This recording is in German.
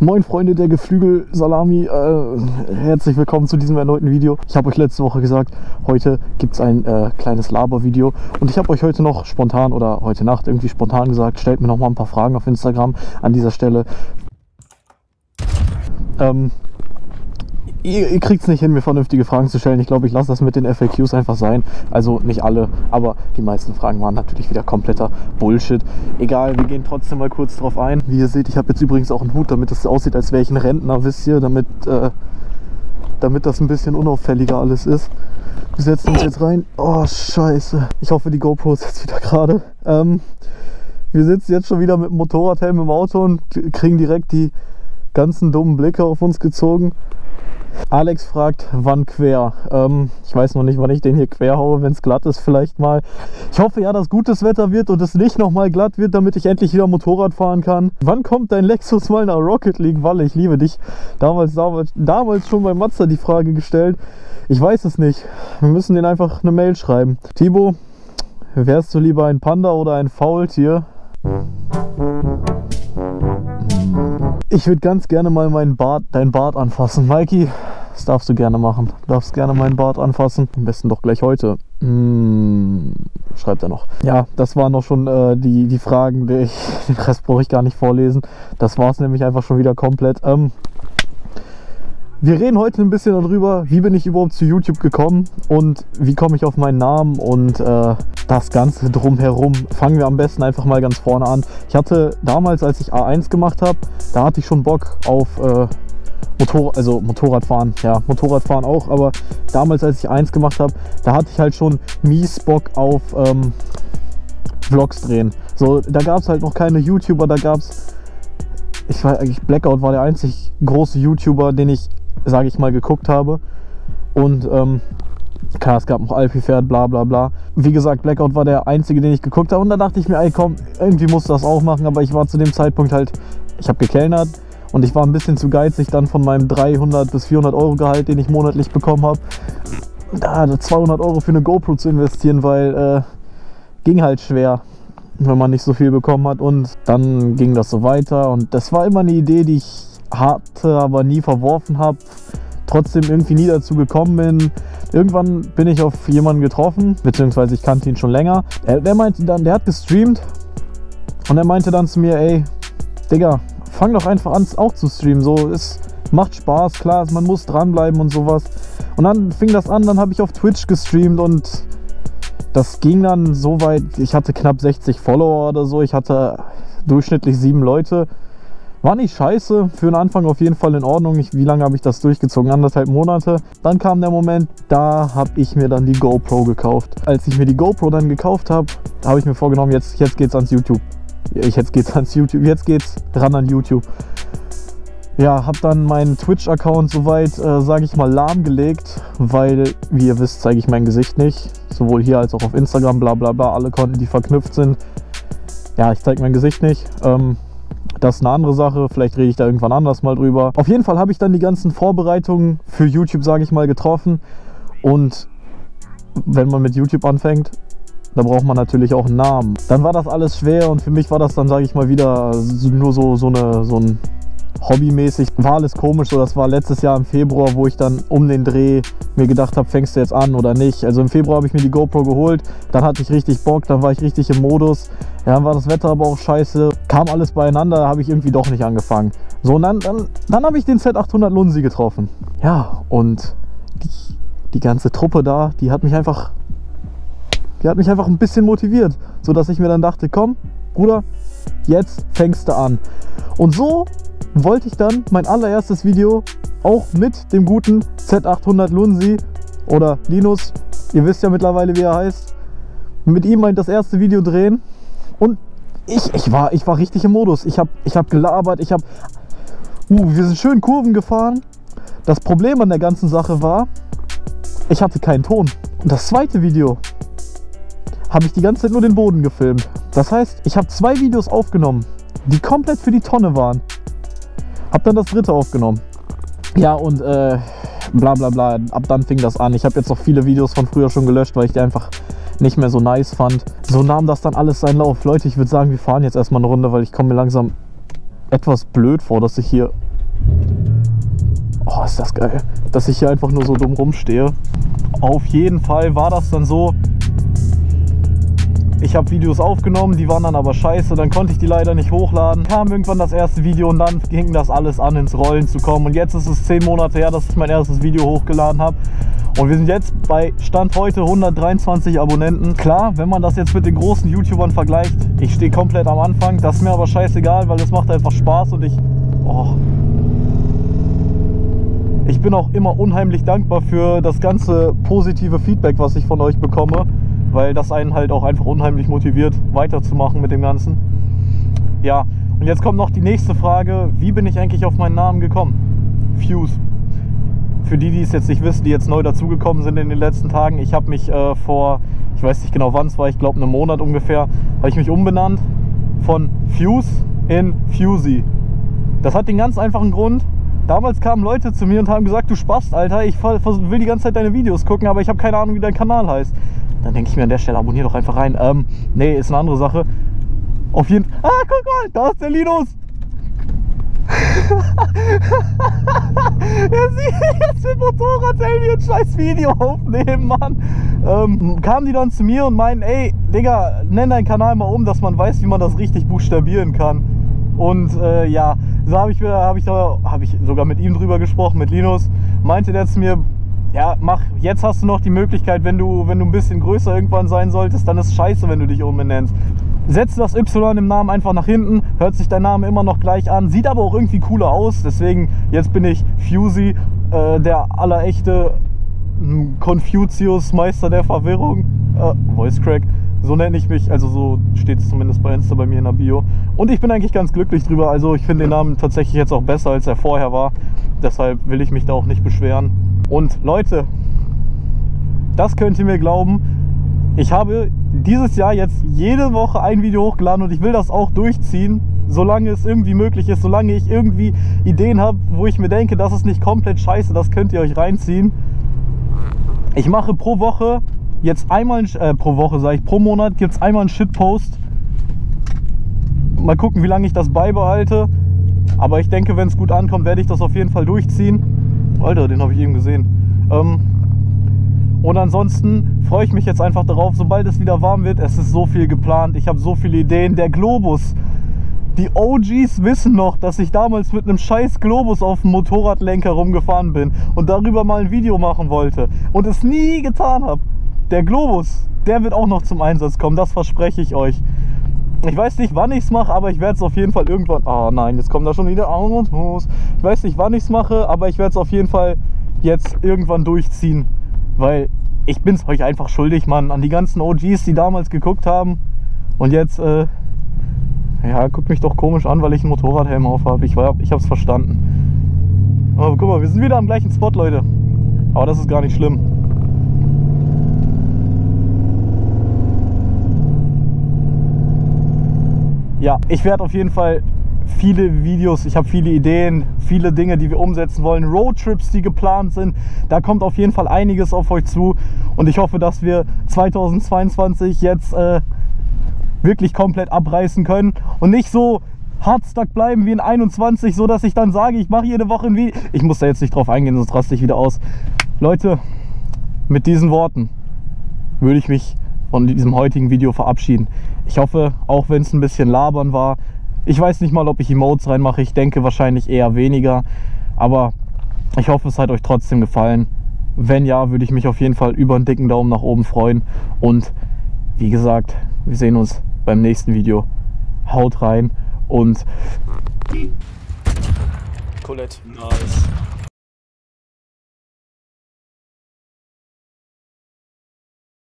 Moin Freunde der Geflügel-Salami, äh, herzlich willkommen zu diesem erneuten Video. Ich habe euch letzte Woche gesagt, heute gibt es ein äh, kleines Laber-Video und ich habe euch heute noch spontan oder heute Nacht irgendwie spontan gesagt, stellt mir noch mal ein paar Fragen auf Instagram an dieser Stelle. Ähm, ihr, ihr kriegt es nicht hin, mir vernünftige Fragen zu stellen. Ich glaube, ich lasse das mit den FAQs einfach sein. Also nicht alle, aber die meisten Fragen waren natürlich wieder kompletter Bullshit. Egal, wir gehen trotzdem mal kurz drauf ein. Wie ihr seht, ich habe jetzt übrigens auch einen Hut, damit es aussieht, als wäre ich ein Rentner, wisst ihr, damit, äh, damit das ein bisschen unauffälliger alles ist. Wir setzen uns jetzt rein. Oh, scheiße. Ich hoffe, die GoPro ist jetzt wieder gerade. Ähm, wir sitzen jetzt schon wieder mit dem Motorradhelm im Auto und kriegen direkt die ganzen dummen Blicke auf uns gezogen. Alex fragt, wann quer. Ähm, ich weiß noch nicht, wann ich den hier quer haue, wenn es glatt ist vielleicht mal. Ich hoffe ja, dass gutes Wetter wird und es nicht nochmal glatt wird, damit ich endlich wieder Motorrad fahren kann. Wann kommt dein Lexus mal nach Rocket League? Walle, ich liebe dich. Damals, damals, damals schon bei Mazda die Frage gestellt. Ich weiß es nicht. Wir müssen den einfach eine Mail schreiben. Tibo, wärst du lieber ein Panda oder ein Faultier? Ich würde ganz gerne mal meinen Bart, dein Bart anfassen. Mikey, das darfst du gerne machen. Du darfst gerne meinen Bart anfassen. Am besten doch gleich heute. Hm, schreibt er noch. Ja, das waren noch schon äh, die, die Fragen. Die ich, den Rest brauche ich gar nicht vorlesen. Das war es nämlich einfach schon wieder komplett. Ähm, wir reden heute ein bisschen darüber, wie bin ich überhaupt zu YouTube gekommen und wie komme ich auf meinen Namen und äh, das Ganze drumherum. Fangen wir am besten einfach mal ganz vorne an. Ich hatte damals, als ich A1 gemacht habe, da hatte ich schon Bock auf äh, Motor, also Motorradfahren, ja, Motorradfahren auch, aber damals, als ich A1 gemacht habe, da hatte ich halt schon mies Bock auf ähm, Vlogs drehen. So, da gab es halt noch keine YouTuber, da gab es ich war eigentlich Blackout war der einzig große YouTuber, den ich sage ich mal, geguckt habe. Und ähm, klar, es gab noch Alfie-Pferd, bla bla bla. Wie gesagt, Blackout war der einzige, den ich geguckt habe. Und da dachte ich mir, ey komm, irgendwie muss das auch machen. Aber ich war zu dem Zeitpunkt halt, ich habe gekellnert. Und ich war ein bisschen zu geizig dann von meinem 300 bis 400 Euro Gehalt, den ich monatlich bekommen habe, da 200 Euro für eine GoPro zu investieren, weil äh, ging halt schwer, wenn man nicht so viel bekommen hat. Und dann ging das so weiter. Und das war immer eine Idee, die ich hatte, aber nie verworfen habe, trotzdem irgendwie nie dazu gekommen bin. Irgendwann bin ich auf jemanden getroffen, beziehungsweise ich kannte ihn schon länger. Der, der meinte dann, der hat gestreamt und er meinte dann zu mir, ey, Digga, fang doch einfach an, auch zu streamen. So, es macht Spaß, klar, man muss dranbleiben und sowas. Und dann fing das an, dann habe ich auf Twitch gestreamt und das ging dann so weit, ich hatte knapp 60 Follower oder so, ich hatte durchschnittlich sieben Leute war nicht scheiße, für den Anfang auf jeden Fall in Ordnung. Ich, wie lange habe ich das durchgezogen? Anderthalb Monate. Dann kam der Moment, da habe ich mir dann die GoPro gekauft. Als ich mir die GoPro dann gekauft habe, habe ich mir vorgenommen, jetzt, jetzt geht's ans YouTube. Jetzt geht's ans YouTube, jetzt geht's ran an YouTube. Ja, habe dann meinen Twitch-Account soweit, äh, sage ich mal, lahmgelegt, weil, wie ihr wisst, zeige ich mein Gesicht nicht. Sowohl hier als auch auf Instagram, bla bla bla, alle Konten, die verknüpft sind. Ja, ich zeige mein Gesicht nicht. Ähm, das ist eine andere Sache, vielleicht rede ich da irgendwann anders mal drüber. Auf jeden Fall habe ich dann die ganzen Vorbereitungen für YouTube, sage ich mal, getroffen. Und wenn man mit YouTube anfängt, da braucht man natürlich auch einen Namen. Dann war das alles schwer und für mich war das dann, sage ich mal, wieder nur so, so, eine, so ein hobbymäßig war alles komisch. So, das war letztes Jahr im Februar, wo ich dann um den Dreh mir gedacht habe, fängst du jetzt an oder nicht. Also im Februar habe ich mir die GoPro geholt, dann hatte ich richtig Bock, dann war ich richtig im Modus. Ja, dann war das Wetter aber auch scheiße, kam alles beieinander, habe ich irgendwie doch nicht angefangen. So, und dann, dann, dann habe ich den Z800 Lunsi getroffen. Ja, und die, die ganze Truppe da, die hat mich einfach, die hat mich einfach ein bisschen motiviert, sodass ich mir dann dachte, komm, Bruder, jetzt fängst du an. Und so wollte ich dann mein allererstes Video auch mit dem guten Z800 Lunsi oder Linus, ihr wisst ja mittlerweile, wie er heißt, mit ihm das erste Video drehen und ich, ich, war, ich war richtig im Modus. Ich habe ich hab gelabert, ich habe... Uh, wir sind schön Kurven gefahren. Das Problem an der ganzen Sache war, ich hatte keinen Ton. Und das zweite Video habe ich die ganze Zeit nur den Boden gefilmt. Das heißt, ich habe zwei Videos aufgenommen, die komplett für die Tonne waren. Hab dann das dritte aufgenommen. Ja, und äh, bla bla bla. Ab dann fing das an. Ich habe jetzt noch viele Videos von früher schon gelöscht, weil ich die einfach nicht mehr so nice fand. So nahm das dann alles seinen Lauf. Leute, ich würde sagen, wir fahren jetzt erstmal eine Runde, weil ich komme mir langsam etwas blöd vor, dass ich hier Oh, ist das geil, dass ich hier einfach nur so dumm rumstehe. Auf jeden Fall war das dann so, ich habe Videos aufgenommen, die waren dann aber scheiße, dann konnte ich die leider nicht hochladen. Kam irgendwann das erste Video und dann ging das alles an, ins Rollen zu kommen. Und jetzt ist es zehn Monate her, dass ich mein erstes Video hochgeladen habe. Und wir sind jetzt bei Stand heute 123 Abonnenten. Klar, wenn man das jetzt mit den großen YouTubern vergleicht, ich stehe komplett am Anfang. Das ist mir aber scheißegal, weil es macht einfach Spaß und ich... Oh, ich bin auch immer unheimlich dankbar für das ganze positive Feedback, was ich von euch bekomme weil das einen halt auch einfach unheimlich motiviert, weiterzumachen mit dem Ganzen. Ja, und jetzt kommt noch die nächste Frage, wie bin ich eigentlich auf meinen Namen gekommen? Fuse. Für die, die es jetzt nicht wissen, die jetzt neu dazugekommen sind in den letzten Tagen, ich habe mich äh, vor, ich weiß nicht genau wann es war, ich glaube einen Monat ungefähr, habe ich mich umbenannt von Fuse in Fusey. Das hat den ganz einfachen Grund, Damals kamen Leute zu mir und haben gesagt, du Spast, Alter, ich will die ganze Zeit deine Videos gucken, aber ich habe keine Ahnung, wie dein Kanal heißt. Dann denke ich mir an der Stelle, abonniere doch einfach rein. Ähm, nee, ist eine andere Sache. Auf jeden Fall. Ah, guck mal, da ist der Linus. er sieht jetzt mit Motorradhelm hier ein scheiß Video aufnehmen, Mann. Ähm, kamen die dann zu mir und meinen, ey, Digga, nenn deinen Kanal mal um, dass man weiß, wie man das richtig buchstabieren kann. Und äh, ja, so habe ich, hab ich, hab ich sogar mit ihm drüber gesprochen, mit Linus. Meinte der zu mir, ja, mach, jetzt hast du noch die Möglichkeit, wenn du, wenn du ein bisschen größer irgendwann sein solltest, dann ist es scheiße, wenn du dich umbenennst. Setz das Y im Namen einfach nach hinten, hört sich dein Name immer noch gleich an, sieht aber auch irgendwie cooler aus. Deswegen, jetzt bin ich Fusey, äh, der allerechte hm, Confucius, Meister der Verwirrung. Äh, Voice Crack. So nenne ich mich, also so steht es zumindest bei Insta bei mir in der Bio. Und ich bin eigentlich ganz glücklich drüber. Also ich finde den Namen tatsächlich jetzt auch besser, als er vorher war. Deshalb will ich mich da auch nicht beschweren. Und Leute, das könnt ihr mir glauben. Ich habe dieses Jahr jetzt jede Woche ein Video hochgeladen und ich will das auch durchziehen, solange es irgendwie möglich ist, solange ich irgendwie Ideen habe, wo ich mir denke, das ist nicht komplett scheiße, das könnt ihr euch reinziehen. Ich mache pro Woche jetzt einmal, äh, pro Woche sage ich, pro Monat gibt es einmal einen Shitpost. Mal gucken, wie lange ich das beibehalte. Aber ich denke, wenn es gut ankommt, werde ich das auf jeden Fall durchziehen. Alter, den habe ich eben gesehen. Ähm, und ansonsten freue ich mich jetzt einfach darauf, sobald es wieder warm wird. Es ist so viel geplant, ich habe so viele Ideen. Der Globus, die OGs wissen noch, dass ich damals mit einem scheiß Globus auf dem Motorradlenker rumgefahren bin und darüber mal ein Video machen wollte und es nie getan habe der Globus, der wird auch noch zum Einsatz kommen, das verspreche ich euch. Ich weiß nicht, wann ich es mache, aber ich werde es auf jeden Fall irgendwann... Oh nein, jetzt kommt da schon wieder Autos. Ich weiß nicht, wann ich es mache, aber ich werde es auf jeden Fall jetzt irgendwann durchziehen. Weil ich bin es euch einfach schuldig, Mann. An die ganzen OGs, die damals geguckt haben. Und jetzt, äh, ja, guckt mich doch komisch an, weil ich einen Motorradhelm auf habe. Ich, ich habe es verstanden. Aber guck mal, wir sind wieder am gleichen Spot, Leute. Aber das ist gar nicht schlimm. ja, ich werde auf jeden Fall viele Videos, ich habe viele Ideen, viele Dinge, die wir umsetzen wollen, Roadtrips, die geplant sind. Da kommt auf jeden Fall einiges auf euch zu und ich hoffe, dass wir 2022 jetzt äh, wirklich komplett abreißen können und nicht so hardstuck bleiben wie in 21, so dass ich dann sage, ich mache jede Woche ein Video. Ich muss da jetzt nicht drauf eingehen, sonst raste ich wieder aus. Leute, mit diesen Worten würde ich mich von diesem heutigen Video verabschieden. Ich hoffe, auch wenn es ein bisschen labern war, ich weiß nicht mal, ob ich Emotes reinmache. Ich denke wahrscheinlich eher weniger. Aber ich hoffe, es hat euch trotzdem gefallen. Wenn ja, würde ich mich auf jeden Fall über einen dicken Daumen nach oben freuen. Und wie gesagt, wir sehen uns beim nächsten Video. Haut rein und... Colette. Nice.